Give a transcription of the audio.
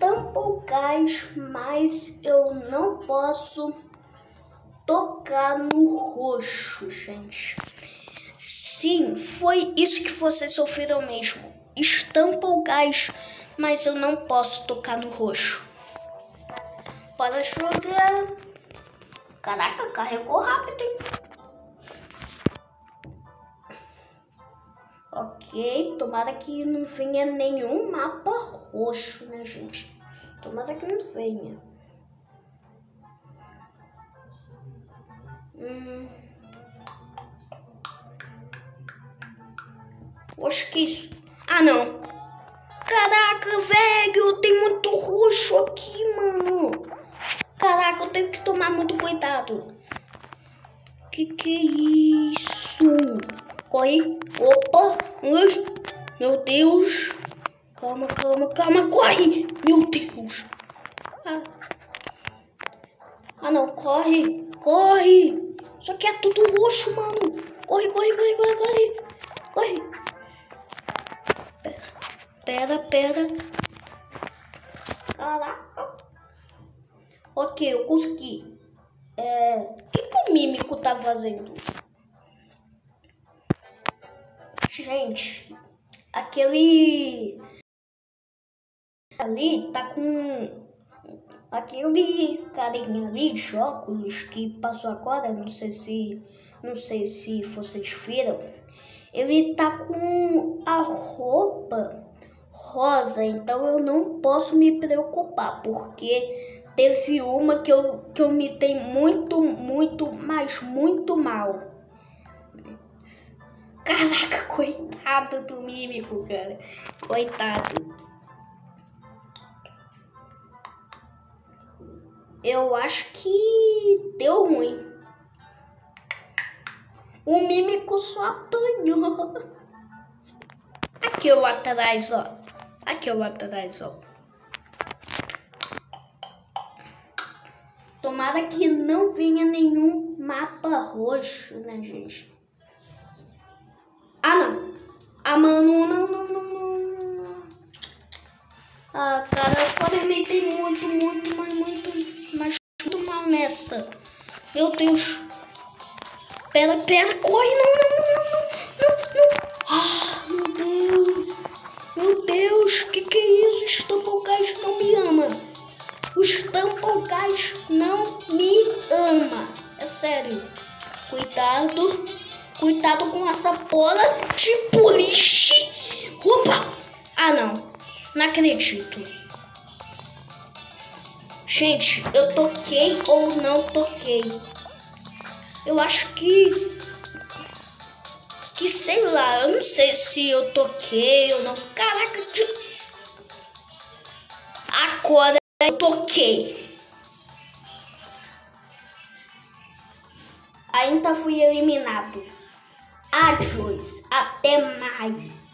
estampa o gás, mas eu não posso tocar no roxo, gente. Sim, foi isso que vocês sofreram mesmo. Estampa o gás, mas eu não posso tocar no roxo. Para jogar. Caraca, carregou rápido, hein? Ok, tomara que não venha nenhum mapa roxo, né, gente? Tomara que não venha. Hum. Oxe, que isso? Ah, não. Caraca, velho, tem muito roxo aqui, mano. Caraca, eu tenho que tomar muito cuidado. Que que é isso? Corre. Opa. Meu Deus. Calma, calma, calma. Corre. Meu Deus. Ah, ah não. Corre. Corre. Só que é tudo roxo, mano. Corre, corre, corre, corre, corre. Corre. Pera, pera. Caraca. Ok, eu consegui. É... O que, que o mímico tá fazendo? Gente, aquele ali tá com aquele carinha ali de óculos que passou agora, não sei se não sei se vocês viram. Ele tá com a roupa rosa, então eu não posso me preocupar, porque teve uma que eu, que eu me dei muito, muito, mas muito mal. Caraca, coitado do mímico, cara. Coitado. Eu acho que deu ruim. O mímico só apanhou. Aqui eu atrás, ó. Aqui eu atrás, ó. Tomara que não venha nenhum mapa roxo, né, gente? Ah, não. Ah, mano, não, não, não, não. Ah, cara, eu comentei muito, muito, mas muito, mas muito mal nessa. Meu Deus. Pera, pera, corre, não, não, não, não, não, não. Ah, meu Deus. Meu Deus, que que é isso? Estampocais não me ama. O Estampocais não me ama. É sério. Cuidado. Cuidado com essa bola de police. Opa! Ah, não. Não acredito. Gente, eu toquei ou não toquei? Eu acho que... Que sei lá, eu não sei se eu toquei ou não. Caraca, agora eu toquei. Ainda fui eliminado. Adiós, até mais.